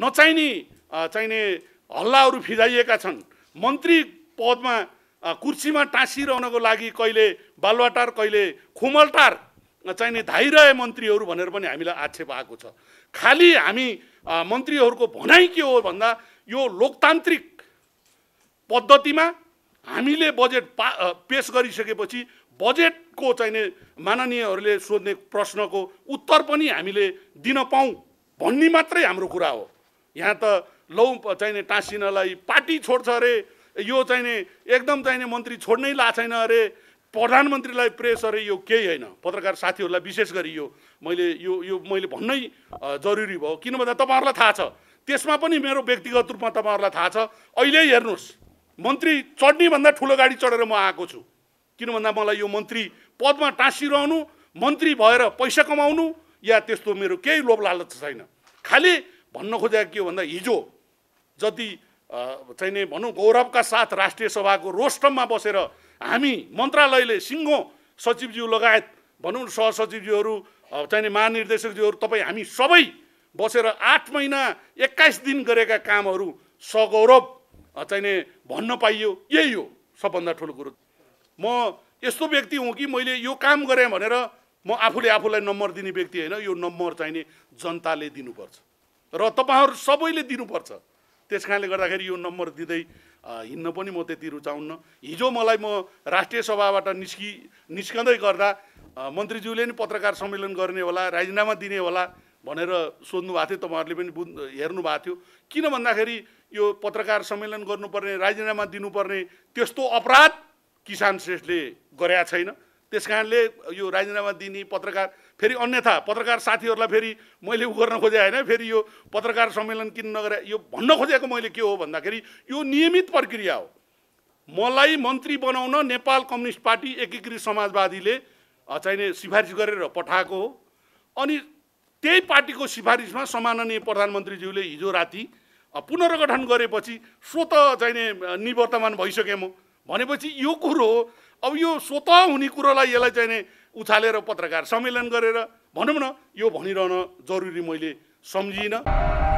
नचाहिने चाहिने हल्लाहरू फिजाइएका छन्। मन्त्री पदमा कुर्सीमा टाँसिरहनको लागि कहिले बालुवाटार कहिले खुमलटार चाहिने धाइरहे मन्त्रीहरू भनेर पनि हामीलाई आक्षेप आएको छ। खालि हामी मन्त्रीहरूको भनाइ के हो भन्दा यो लोकतान्त्रिक पद्धतिमा हामीले बजेट पा पेस गरिसकेपछि बजेटको चाहिने माननीयहरूले सोध्ने प्रश्नको उत्तर पनि हामीले दिन पाऊँ भन्ने मात्रै हाम्रो कुरा हो। यहाँ त लौ चाहिने टाँसिनलाई पार्टी छोड्छ अरे यो चाहिने एकदम चाहिने मन्त्री छोड्नै ला छैन अरे प्रधानमन्त्रीलाई प्रेस अरे यो केही होइन। पत्रकार साथीहरूलाई विशेष गरी यो मैले यो यो मैले भन्नै जरुरी भयो। किन भन्दा तपाईँहरूलाई थाहा छ त्यसमा पनि मेरो व्यक्तिगत रूपमा तपाईँहरूलाई थाहा छ। अहिले हेर्नुहोस् मन्त्री चढ्ने भन्दा ठुलो गाडी चढेर म आएको छु। किन भन्दा मलाई यो मन्त्री पदमा टाँसिरहनु मन्त्री भएर पैसा कमाउनु या त्यस्तो मेरो केही लोभ लालच छैन। खालि भन्न खोजेको के हो भन्दा हिजो जति अ, चाहिने भनौँ गौरवका साथ राष्ट्रिय सभाको रोस्टममा बसेर हामी मन्त्रालयले सिङ्गो सचिवज्यू लगायत भनौँ न सहसचिवज्यूहरू चाहिने महानिर्देशकज्यूहरू तपाईँ हामी सबै बसेर आठ महिना एक्काइस दिन गरेका कामहरू सगौरव अ, चाहिने भन्न पाइयो। यही हो सबभन्दा ठुलो कुरो। म यस्तो व्यक्ति हुँ कि मैले यो काम गरेँ भनेर म आफूले आफूलाई नम्बर दिने व्यक्ति होइन यो नम्बर चाहिने जनताले दिनुपर्छ। र तपाईँहरू सबैले दिनुपर्छ। त्यस कारणले गर्दाखेरि यो नम्बर दिँदै हिँड्न पनि म त्यति रुचाउन्न। हिजो मलाई म राष्ट्रिय सभाबाट निस्कि निस्कँदै गर्दा मन्त्रीज्यूले नि पत्रकार सम्मेलन गर्ने होला राजीनामा दिने होला भनेर सोध्नु भएको थियो तपाईँहरूले पनि बुझ्नु हेर्नु भएको थियो। किन भन्दाखेरि यो पत्रकार सम्मेलन गर्नुपर्ने राजीनामा दिनुपर्ने त्यस्तो अपराध किसान श्रेष्ठले गरेका छैन। त्यस कारणले यो राजीनामा दिने पत्रकार फेरि अन्यथा पत्रकार साथीहरूलाई फेरि मैले उ गर्न खोजेँ होइन फेरि यो पत्रकार सम्मेलन किन नगरे यो भन्न खोजेको मैले के हो भन्दाखेरि यो नियमित प्रक्रिया हो। मलाई मन्त्री बनाउन नेपाल कम्युनिस्ट पार्टी एकीकृत समाजवादीले चाहिने सिफारिस गरेर पठाएको हो। अनि त्यही पार्टीको सिफारिसमा सम्माननीय प्रधानमन्त्रीज्यूले हिजो राति पुनर्गठन गरेपछि स्वत चाहिने निवर्तमान भइसकेँ म। भनेपछि यो कुरो अब यो स्वत हुने कुरोलाई यसलाई चाहिने उछालेर पत्रकार सम्मेलन गरेर भनौँ न यो भनिरहन जरुरी मैले सम्झिनँ।